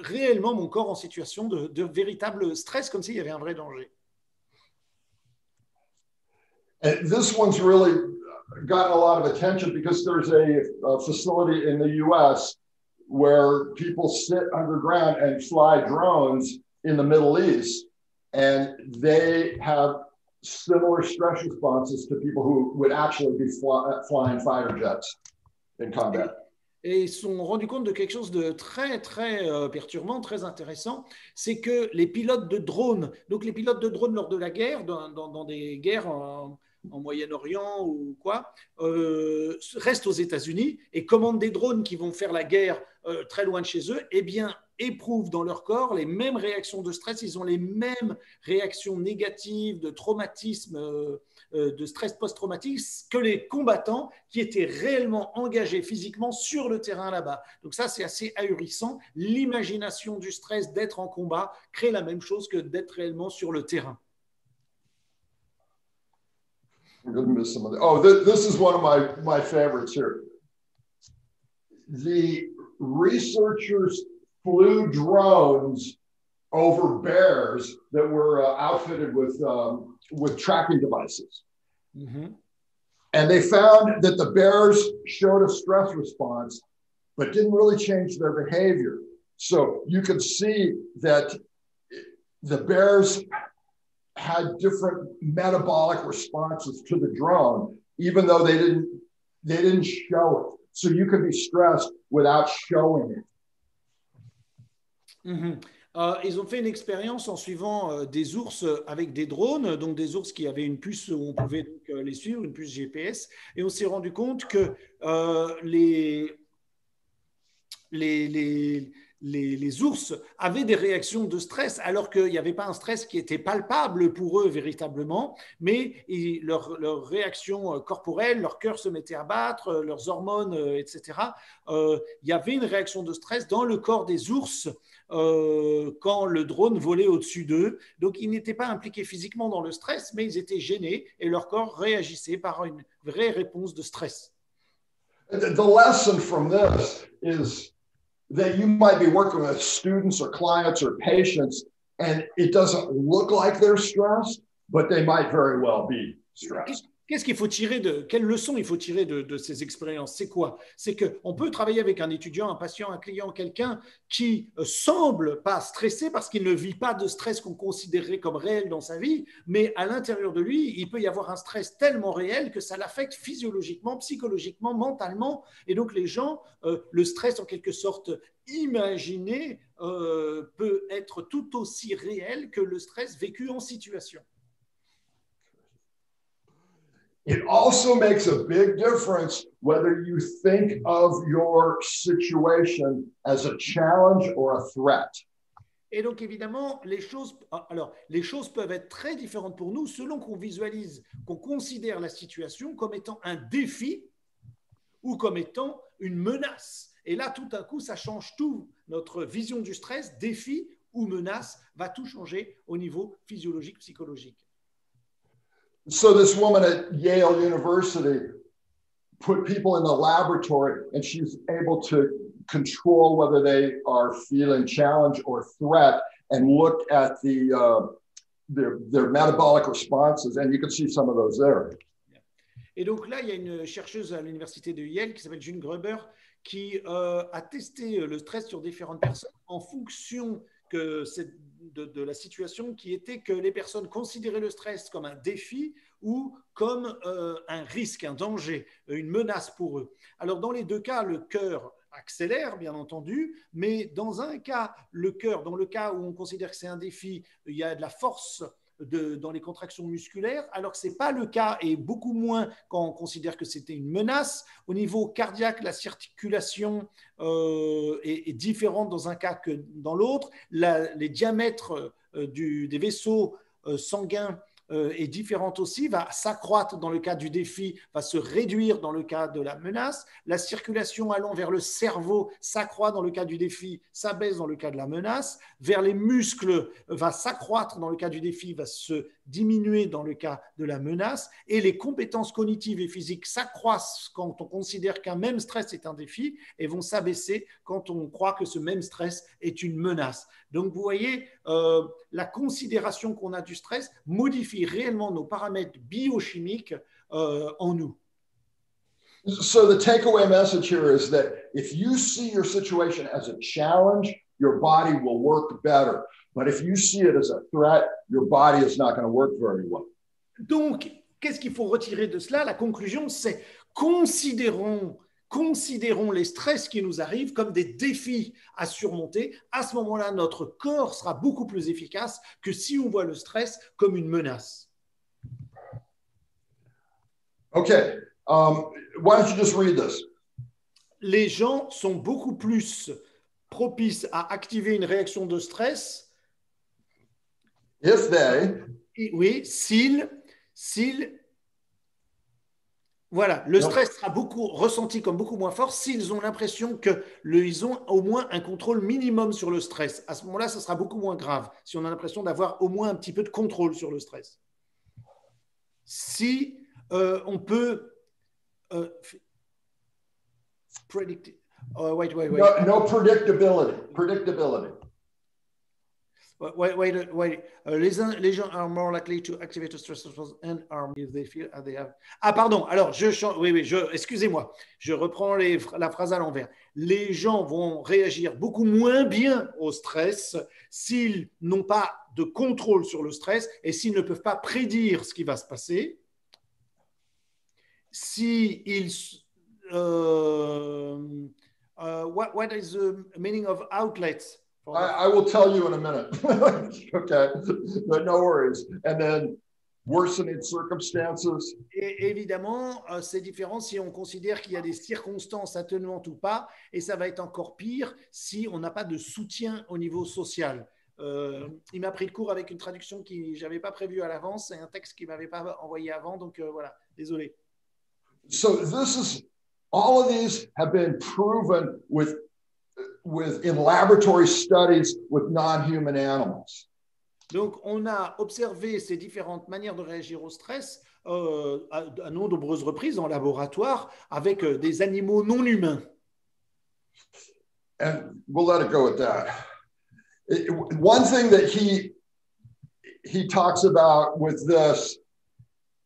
S1: réellement mon corps en situation de, de véritable stress, comme s'il y avait un vrai danger.
S2: And this one's really gotten a lot of attention because there's a, a facility in the US where people sit underground and fly drones in the Middle East, and they have similar stress responses to people who would actually be fly, flying fighter jets in combat.
S1: et ils sont rendus compte de quelque chose de très, très euh, perturbant, très intéressant, c'est que les pilotes de drones, donc les pilotes de drones lors de la guerre, dans, des guerres en, en Moyen-Orient ou quoi, euh, restent aux États-Unis et commandent des drones qui vont faire la guerre euh, très loin de chez eux, eh bien, éprouvent dans leur corps les mêmes réactions de stress, ils ont les mêmes réactions négatives, de traumatisme, euh, de stress post-traumatique que les combattants qui étaient réellement engagés physiquement sur le terrain là-bas. Donc ça, c'est assez ahurissant. L'imagination du stress d'être en combat crée la même chose que d'être réellement sur le terrain.
S2: Oh, th- this is one of my favorites here. The researchers flew drones over bears that were uh, outfitted with um, with tracking devices, mm-hmm. and they found that the bears showed a stress response, but didn't really change their behavior. So you can see that the bears had different metabolic responses to the drone, even though they didn't they didn't show it. So you could be stressed without showing it.
S1: Mm-hmm. Euh, ils ont fait une expérience en suivant euh, des ours avec des drones, donc des ours qui avaient une puce où on pouvait euh, les suivre, une puce GPS, et on s'est rendu compte que les, ours avaient des réactions de stress, alors qu'il n'y avait pas un stress qui était palpable pour eux véritablement, mais leur, leur, réaction corporelle, leur cœur se mettait à battre, leurs hormones, etc. Il y avait une réaction de stress dans le corps des ours euh, quand le drone volait au-dessus d'eux. Donc ils n'étaient pas impliqués physiquement dans le stress, mais ils étaient gênés et leur corps réagissait par une vraie réponse de stress.
S2: The lesson from this is that you might be working with students or clients or patients, and it doesn't look like they're stressed, but they might very well be stressed.
S1: Qu'est-ce qu'il faut tirer de quelle leçon il faut tirer de, ces expériences? C'est quoi? C'est que on peut travailler avec un étudiant, un patient, un client, quelqu'un qui euh, semble pas stressé parce qu'il ne vit pas de stress qu'on considérerait comme réel dans sa vie, mais à l'intérieur de lui, il peut y avoir un stress tellement réel que ça l'affecte physiologiquement, psychologiquement, mentalement, et donc les gens, euh, le stress en quelque sorte imaginé euh, peut être tout aussi réel que le stress vécu en situation.
S2: It also makes a big difference whether you think of your situation as a challenge or a threat.
S1: Et donc évidemment, les choses, alors, les choses peuvent être très différentes pour nous selon qu'on visualise, qu'on considère la situation comme étant un défi ou comme étant une menace. Et là, tout à coup, ça change tout. Notre vision du stress, défi ou menace, va tout changer au niveau physiologique, psychologique.
S2: So this woman at Yale University put people in the laboratory and she's able to control whether they are feeling challenge or threat and look at the uh, their, their metabolic responses and you can see some of those there.
S1: Et donc là, il y a une chercheuse à l'université de Yale qui s'appelle June Gruber qui euh, a testé le stress sur différentes personnes en fonction de, la situation qui était que les personnes considéraient le stress comme un défi ou comme euh, un risque, un danger, une menace pour eux. Alors dans les deux cas, le cœur accélère, bien entendu, mais dans un cas, le cœur, dans le cas où on considère que c'est un défi, il y a de la force dans les contractions musculaires, alors que ce n'est pas le cas, et beaucoup moins quand on considère que c'était une menace. Au niveau cardiaque, la circulation euh, est, différente dans un cas que dans l'autre. Les diamètres euh, des vaisseaux euh, sanguins est différente aussi, va s'accroître dans le cas du défi, va se réduire dans le cas de la menace. La circulation allant vers le cerveau s'accroît dans le cas du défi, s'abaisse dans le cas de la menace. Vers les muscles va s'accroître dans le cas du défi, va se diminuer dans le cas de la menace. Et les compétences cognitives et physiques s'accroissent quand on considère qu'un même stress est un défi et vont s'abaisser quand on croit que ce même stress est une menace. Donc vous voyez, euh, la considération qu'on a du stress modifie réellement nos paramètres biochimiques euh, en nous.
S2: So the takeaway message here is that if you see your situation as a challenge, your body will work better. But if you see it as a threat, your body is not going to work very well.
S1: Donc, qu'est-ce qu'il faut retirer de cela? La conclusion, c'est considérons considérons les stress qui nous arrivent comme des défis à surmonter. À ce moment-là, notre corps sera beaucoup plus efficace que si on voit le stress comme une menace.
S2: Okay, um, why don't you just read this?
S1: Les gens sont beaucoup plus propices à activer une réaction de stress.
S2: If they,
S1: oui, s'ils, s'ils voilà, le stress sera beaucoup ressenti comme beaucoup moins fort s'ils ont l'impression qu'ils ont au moins un contrôle minimum sur le stress. À ce moment-là, ça sera beaucoup moins grave si on a l'impression d'avoir au moins un petit peu de contrôle sur le stress. Si euh, on peut euh,
S2: oh, wait, wait, wait. No, no predictability. Predictability.
S1: Wait, wait, wait. Uh, les, les, gens are more likely to activate a stress response and are if they feel uh, they have. Ah, pardon. Alors, je change. Oui, oui, excusez-moi. Je reprends la phrase à l'envers. Les gens vont réagir beaucoup moins bien au stress s'ils n'ont pas de contrôle sur le stress et s'ils ne peuvent pas prédire ce qui va se passer. Si ils. Uh, uh, what, what is the meaning of outlets?
S2: I, I, will tell you in a minute. okay, but no worries. And then worsening circumstances.
S1: Et évidemment, euh, c'est différent si on considère qu'il y a des circonstances atténuantes ou pas, et ça va être encore pire si on n'a pas de soutien au niveau social. Euh, il m'a pris le cours avec une traduction qui j'avais pas prévue à l'avance, c'est un texte qu'il m'avait pas envoyé avant, donc euh, voilà, désolé.
S2: So this is all of these have been proven with with in laboratory studies with non-human animals.
S1: Donc, on a observé ces différentes manières de réagir au stress euh, à, à nombreuses reprises en laboratoire avec euh, des animaux non humains.
S2: And we'll let it go with that. It, one thing that he he talks about with this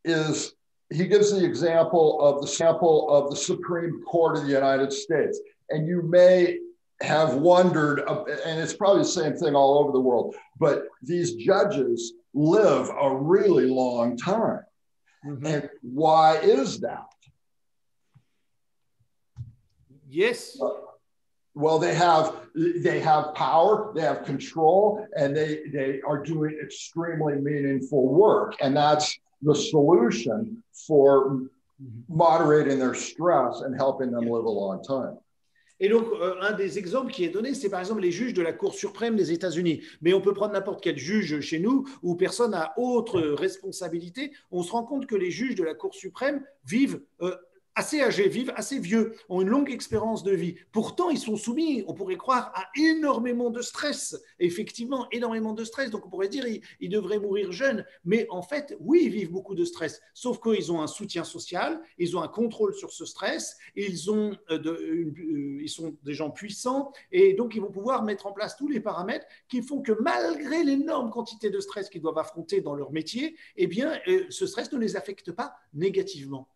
S2: is he gives the example of the sample of the Supreme Court of the United States. And you may have wondered, uh, and it's probably the same thing all over the world, but these judges live a really long time. Mm-hmm. And why is that?
S1: Yes.
S2: well, they have they have power, they have control, and they they are doing extremely meaningful work, and that's the solution for mm-hmm. moderating their stress and helping them live a long time.
S1: Et donc, euh, un des exemples qui est donné, c'est par exemple les juges de la Cour suprême des États-Unis. Mais on peut prendre n'importe quel juge chez nous où personne n'a autre responsabilité. On se rend compte que les juges de la Cour suprême vivent euh, assez âgés, vivent assez vieux, ont une longue expérience de vie. Pourtant, ils sont soumis, on pourrait croire, à énormément de stress. Effectivement, énormément de stress. Donc, on pourrait dire ils, devraient mourir jeunes. Mais en fait, oui, ils vivent beaucoup de stress. Sauf qu'ils ont un soutien social, ils ont un contrôle sur ce stress, ils, ont euh, euh, ils sont des gens puissants et donc ils vont pouvoir mettre en place tous les paramètres qui font que malgré l'énorme quantité de stress qu'ils doivent affronter dans leur métier, eh bien, euh, ce stress ne les affecte pas négativement.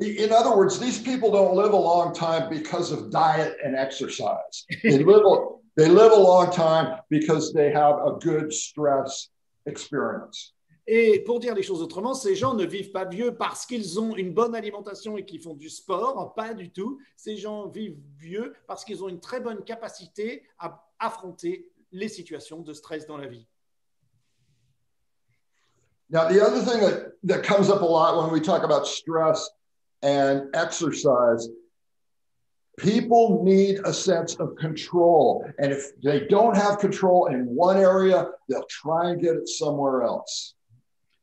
S2: In other words, these people don't live a long time because of diet and exercise. They live a, they live a long time because they have a good stress experience.
S1: Et pour dire les choses autrement, ces gens ne vivent pas vieux parce qu'ils ont une bonne alimentation et qu'ils font du sport, pas du tout. Ces gens vivent vieux parce qu'ils ont une très bonne capacité à affronter les situations de stress dans la vie.
S2: Now, the other thing that, that comes up a lot when we talk about stress and exercise, people need a sense of control. And if they don't have control in one area, they'll try and get it somewhere else.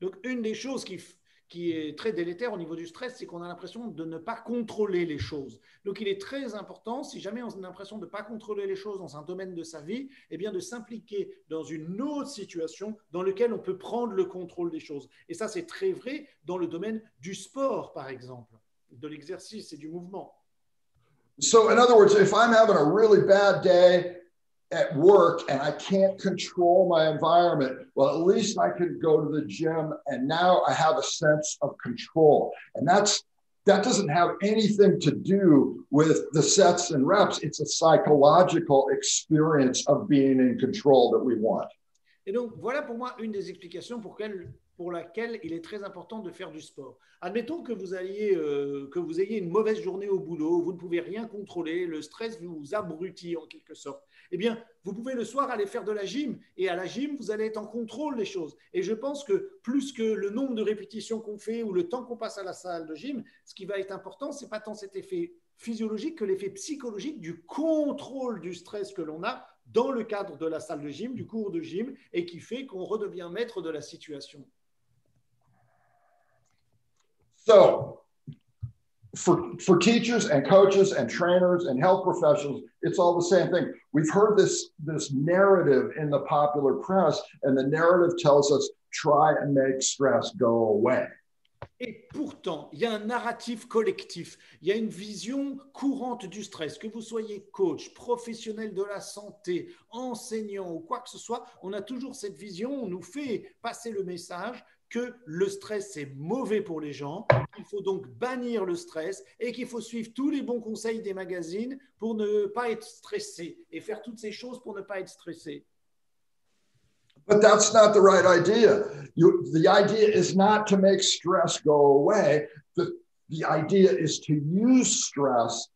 S1: Donc, une des choses qui, qui est très délétère au niveau du stress, c'est qu'on a l'impression de ne pas contrôler les choses. Donc il est très important, si jamais on a l'impression de ne pas contrôler les choses dans un domaine de sa vie, eh bien de s'impliquer dans une autre situation dans laquelle on peut prendre le contrôle des choses. Et ça, c'est très vrai dans le domaine du sport, par exemple, de l'exercice et du mouvement.
S2: So in other words, if I'm having a really bad day, at work and I can't control my environment, well, at least I can go to the gym and now I have a sense of control. And that's that doesn't have anything to do with the sets and reps. It's a psychological experience of being in control that we want.
S1: Et donc, voilà pour moi une des explications pour, quelle, pour laquelle il est très important de faire du sport. Admettons que vous, euh, que vous ayez une mauvaise journée au boulot, vous ne pouvez rien contrôler, le stress vous abrutit en quelque sorte eh bien, vous pouvez le soir aller faire de la gym. Et à la gym, vous allez être en contrôle des choses. Et je pense que plus que le nombre de répétitions qu'on fait ou le temps qu'on passe à la salle de gym, ce qui va être important, c'est pas tant cet effet physiologique que l'effet psychologique du contrôle du stress que l'on a dans le cadre de la salle de gym, du cours de gym, et qui fait qu'on redevient maître de la situation.
S2: So, for, for teachers and coaches and trainers and health professionals, it's all the same thing. We've heard this, this narrative in the popular press, and the narrative tells us try and make stress go away.
S1: Et pourtant, il y a un narratif collectif, il y a une vision courante du stress. Que vous soyez coach, professionnel de la santé, enseignant ou quoi que ce soit, on a toujours cette vision, on nous fait passer le message que le stress est mauvais pour les gens, qu'il faut donc bannir le stress et qu'il faut suivre tous les bons conseils des magazines pour ne pas être stressé et faire toutes ces choses pour ne pas être stressé.
S2: But that's not the right idea. You, the idea is not to make stress go away. The, the idea is to use stress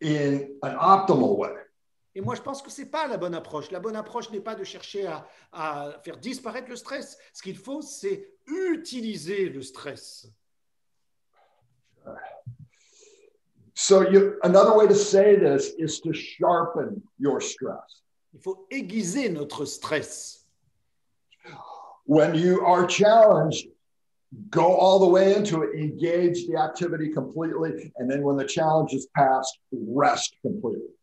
S2: in an optimal way.
S1: Et moi, je pense que ce n'est pas la bonne approche. La bonne approche n'est pas de chercher à, à, faire disparaître le stress. Ce qu'il faut, c'est utiliser le stress.
S2: So you, another way to say this is to sharpen your stress.
S1: Il faut aiguiser notre stress.
S2: When you are challenged, go all the way into it, engage the activity completely, and then when the challenge is passed, rest completely.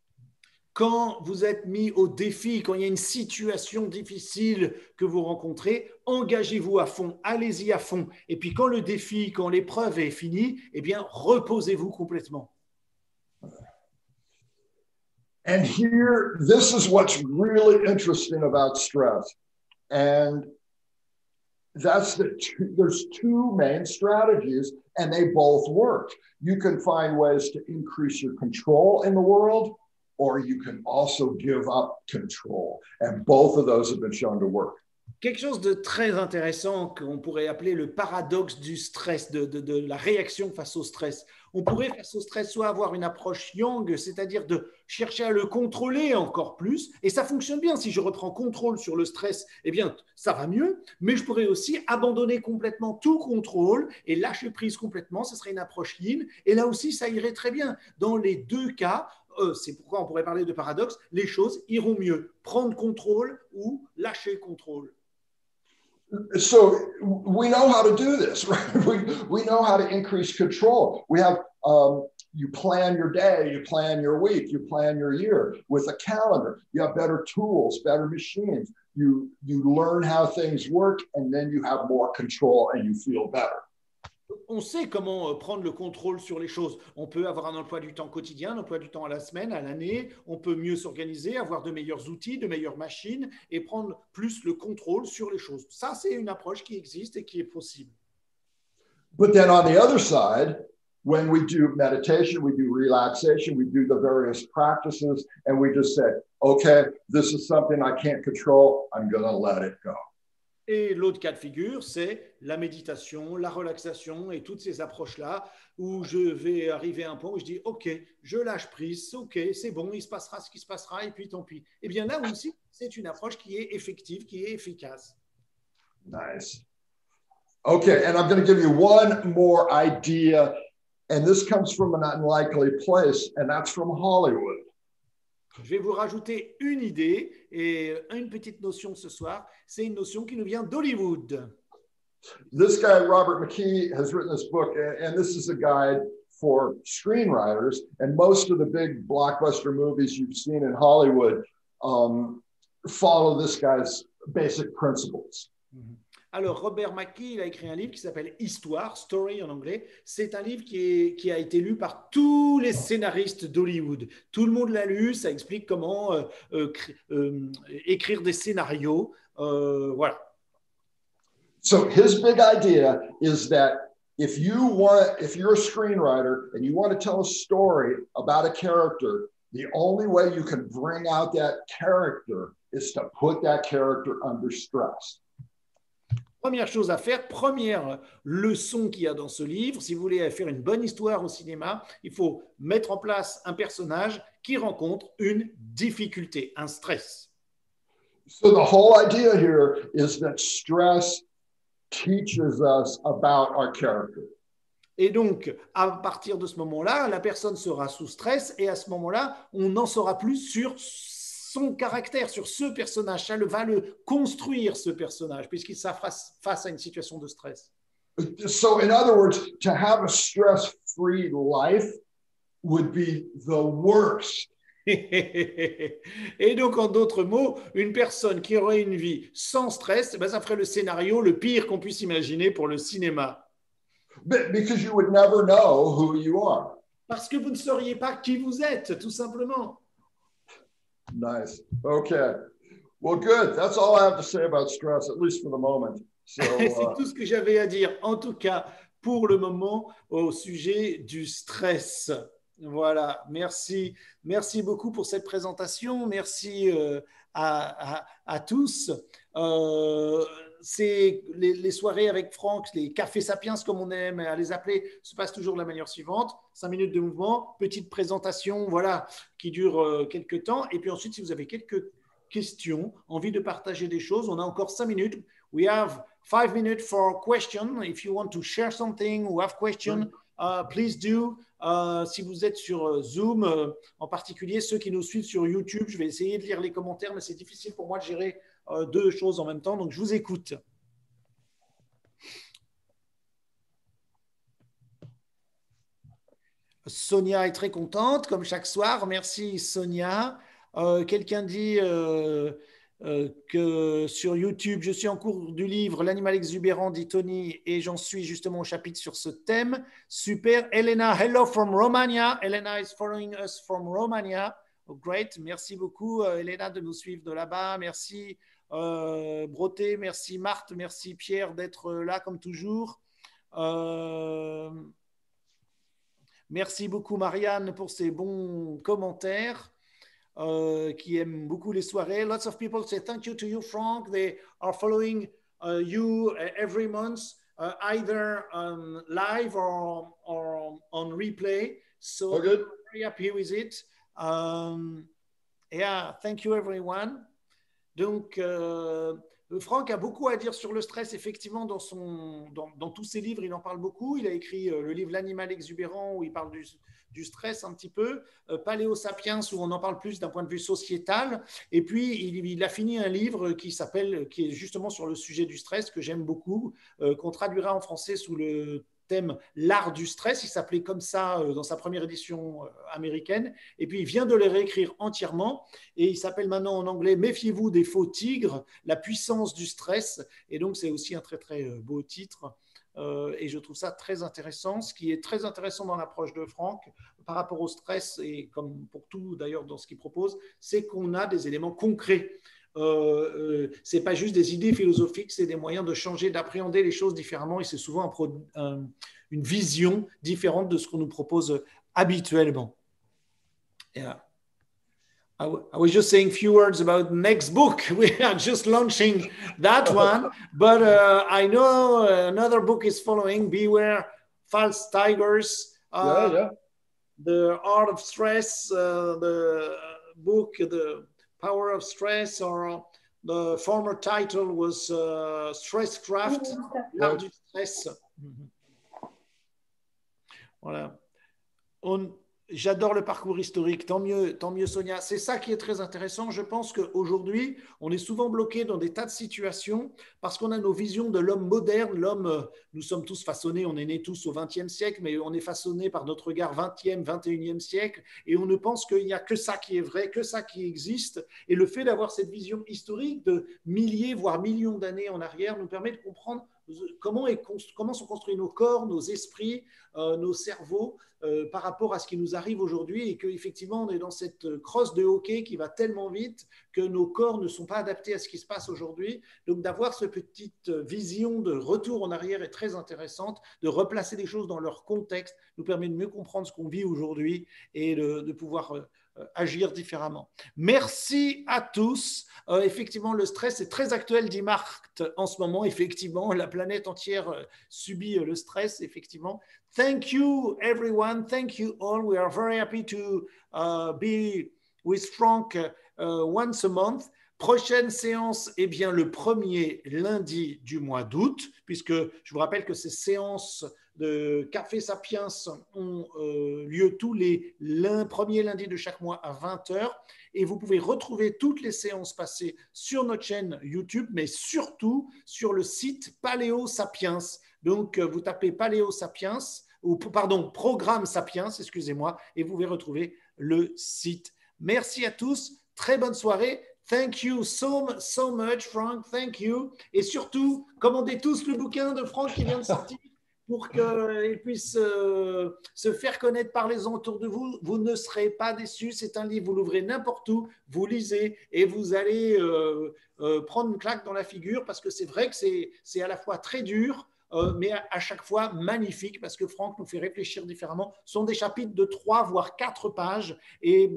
S1: Quand vous êtes mis au défi, quand il y a une situation difficile que vous rencontrez, engagez-vous à fond, allez-y à fond. Et puis quand le défi, quand l'épreuve est finie, eh bien, reposez-vous complètement.
S2: And here, this is what's really interesting about stress. And that's the two, there's two main strategies, and they both work. You can find ways to increase your control in the world or you can also give up control. And both of those have been shown to work.
S1: Quelque chose de très intéressant qu'on pourrait appeler le paradoxe du stress, de, de, la réaction face au stress. On pourrait face au stress soit avoir une approche yang, c'est-à-dire de chercher à le contrôler encore plus, et ça fonctionne bien. Si je reprends contrôle sur le stress, eh bien, ça va mieux, mais je pourrais aussi abandonner complètement tout contrôle et lâcher prise complètement, ce serait une approche yin, et là aussi, ça irait très bien. Dans les deux cas, euh, c'est pourquoi on pourrait parler de paradoxe, les choses iront mieux. Prendre contrôle ou lâcher contrôle.
S2: So we know how to do this, right? We, we know how to increase control. We have, um, you plan your day, you plan your week, you plan your year with a calendar. You have better tools, better machines. You, you learn how things work, and then you have more control and you feel better.
S1: On sait comment euh, prendre le contrôle sur les choses. On peut avoir un emploi du temps quotidien, un emploi du temps à la semaine, à l'année. On peut mieux s'organiser, avoir de meilleurs outils, de meilleures machines et prendre plus le contrôle sur les choses. Ça, c'est une approche qui existe et qui est possible.
S2: But then on the other side, when we do meditation, we do relaxation, we do the various practices, and we just say, okay, this is something I can't control. I'm going to let it go.
S1: Et l'autre cas de figure, c'est la méditation, la relaxation et toutes ces approches-là où je vais arriver à un point où je dis OK, je lâche prise, OK, c'est bon, il se passera ce qui se passera et puis tant pis. Eh bien là aussi, c'est une approche qui est effective, qui est efficace.
S2: Nice. Okay, and I'm going to give you one more idea, and this comes from an unlikely place, and that's from Hollywood.
S1: Je vais vous rajouter une idée et une petite notion ce soir. C'est une notion qui nous vient d'Hollywood.
S2: This guy, Robert McKee, has written this book, and, and this is a guide for screenwriters. And most of the big blockbuster movies you've seen in Hollywood um, follow this guy's basic principles.
S1: Alors, Robert McKee, il a écrit un livre qui s'appelle Histoire, Story en anglais. C'est un livre qui, a été lu par tous les scénaristes d'Hollywood. Tout le monde l'a lu, ça explique comment euh, euh, euh, écrire des scénarios. Voilà.
S2: So his big idea is that if you want, if you're a screenwriter and you want to tell a story about a character, the only way you can bring out that character is to put that character under stress.
S1: Première chose à faire, première leçon qu'il y a dans ce livre, si vous voulez faire une bonne histoire au cinéma, il faut mettre en place un personnage qui rencontre une difficulté, un stress.
S2: So the whole idea here is that stress teaches us about our character.
S1: Et donc, à partir de ce moment-là, la personne sera sous stress et à ce moment-là, on n'en saura plus sur son caractère, sur ce personnage. Ça le, va le construire, ce personnage, puisqu'il sera face, à une situation de stress.
S2: So, in other words, to have a stress-free life would be the worst.
S1: Et donc, en d'autres mots, une personne qui aurait une vie sans stress, ben, ça ferait le scénario le pire qu'on puisse imaginer pour le cinéma.
S2: Because you would never know who you are.
S1: Parce que vous ne sauriez pas qui vous êtes, tout simplement.
S2: Nice. Okay. Well, good. That's all I have to say about stress, at least for the moment. So,
S1: C'est
S2: uh,
S1: tout ce que j'avais à dire, en tout cas pour le moment, au sujet du stress. Voilà, merci. Merci beaucoup pour cette présentation. Merci euh, à, à, à, tous. Euh, c'est les, les, soirées avec Franck, les cafés sapiens, comme on aime à les appeler, se passent toujours de la manière suivante. Cinq minutes de mouvement, petite présentation, voilà, qui dure euh, quelques temps. Et puis ensuite, si vous avez quelques questions, envie de partager des choses, on a encore cinq minutes. We have five minutes for question. If you want to share something or have question, uh, please do. Uh, si vous êtes sur Zoom, uh, en particulier ceux qui nous suivent sur YouTube, je vais essayer de lire les commentaires, mais c'est difficile pour moi de gérer euh, deux choses en même temps. Donc, je vous écoute. Sonia est très contente, comme chaque soir. Merci, Sonia. Euh, Quelqu'un dit euh, euh, que sur YouTube, je suis en cours du livre L'animal exubérant, dit Tony, et j'en suis justement au chapitre sur ce thème. Super. Elena, hello from Romania. Elena is following us from Romania. Oh, great. Merci beaucoup, Elena, de nous suivre de là-bas. Merci. Euh, Broté, merci Marthe, merci Pierre d'être là comme toujours. Euh, merci beaucoup Marianne pour ces bons commentaires. Uh, qui aiment beaucoup les soirées. Lots of people say thank you to you, Frank. They are following uh, you every month, uh, either on live or, or on replay. So
S2: oh, good.
S1: I'm very happy with it. Um, yeah, thank you, everyone. Donc, euh, Franck a beaucoup à dire sur le stress, effectivement, dans, son, dans, tous ses livres, il en parle beaucoup. Il a écrit euh, le livre L'animal exubérant, où il parle du, du stress un petit peu, euh, Paléo Sapiens, où on en parle plus d'un point de vue sociétal. Et puis, il, il, a fini un livre qui s'appelle, qui est justement sur le sujet du stress, que j'aime beaucoup, euh, qu'on traduira en français sous le thème L'art du stress. Il s'appelait comme ça dans sa première édition américaine. Et puis, il vient de le réécrire entièrement. Et il s'appelle maintenant en anglais Méfiez-vous des faux tigres, la puissance du stress. Et donc, c'est aussi un très, très beau titre. Euh, et je trouve ça très intéressant. Ce qui est très intéressant dans l'approche de Franck par rapport au stress, et comme pour tout d'ailleurs dans ce qu'il propose, c'est qu'on a des éléments concrets. Euh, euh, c'est pas juste des idées philosophiques, c'est des moyens de changer, d'appréhender les choses différemment et c'est souvent un, un, une vision différente de ce qu'on nous propose habituellement. Yeah. I, I was just saying a few words about next book. We are just launching that one, but uh, I know another book is following. Beware, false tigers.
S2: Uh, yeah, yeah.
S1: The art of stress. Uh, the book, the Power of Stress, or uh, the former title was uh, Stress Craft, l'art mm-hmm. du stress. Mm-hmm. Voilà. On, J'adore le parcours historique, tant mieux, tant mieux Sonia. C'est ça qui est très intéressant. Je pense qu'aujourd'hui, on est souvent bloqué dans des tas de situations parce qu'on a nos visions de l'homme moderne. L'homme, nous sommes tous façonnés, on est nés tous au XXe siècle, mais on est façonnés par notre regard 20e, 21e siècle et on ne pense qu'il n'y a que ça qui est vrai, que ça qui existe. Et le fait d'avoir cette vision historique de milliers, voire millions d'années en arrière nous permet de comprendre comment, est, comment sont construits nos corps, nos esprits, euh, nos cerveaux euh, par rapport à ce qui nous arrive aujourd'hui et qu'effectivement on est dans cette crosse de hockey qui va tellement vite que nos corps ne sont pas adaptés à ce qui se passe aujourd'hui. Donc d'avoir cette petite vision de retour en arrière est très intéressante, de replacer les choses dans leur contexte nous permet de mieux comprendre ce qu'on vit aujourd'hui et de, pouvoir... Euh, agir différemment. Merci à tous. effectivement, le stress est très actuel, dit Marc, en ce moment. Effectivement, la planète entière subit le stress, effectivement. Thank you, everyone. Thank you all. We are very happy to uh, be with Frank uh, once a month. Prochaine séance, eh bien, le premier lundi du mois d'août, puisque je vous rappelle que ces séances de Café Sapiens ont euh, lieu tous les premiers lundis de chaque mois à 20h. Et vous pouvez retrouver toutes les séances passées sur notre chaîne YouTube, mais surtout sur le site Paléo Sapiens. Donc, euh, vous tapez Paléo Sapiens ou pardon, Programme Sapiens, excusez-moi, et vous pouvez retrouver le site. Merci à tous, très bonne soirée. Thank you so, so much, Frank. Thank you. Et surtout, commandez tous le bouquin de Frank qui vient de sortir pour qu'il puisse euh, se faire connaître par les autour de vous. Vous ne serez pas déçus. C'est un livre, vous l'ouvrez n'importe où, vous lisez et vous allez euh, euh, prendre une claque dans la figure parce que c'est vrai que c'est à la fois très dur, mais à, chaque fois magnifique parce que Franck nous fait réfléchir différemment. Ce sont des chapitres de trois voire quatre pages et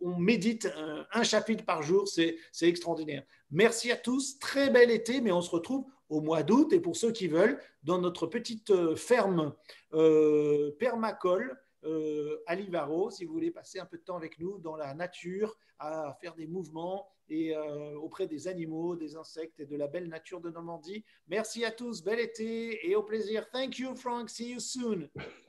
S1: on, médite un, un, chapitre par jour, c'est extraordinaire. Merci à tous, très bel été, mais on se retrouve au mois d'août et pour ceux qui veulent, dans notre petite euh, ferme euh, permacole euh, à Livaro, si vous voulez passer un peu de temps avec nous dans la nature, à faire des mouvements et euh, auprès des animaux, des insectes et de la belle nature de Normandie. Merci à tous, bel été et au plaisir. Thank you, Frank. See you soon.